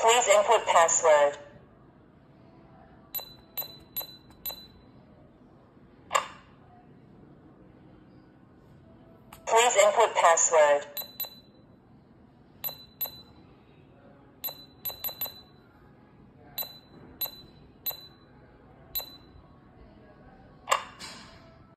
Please input password. Please input password.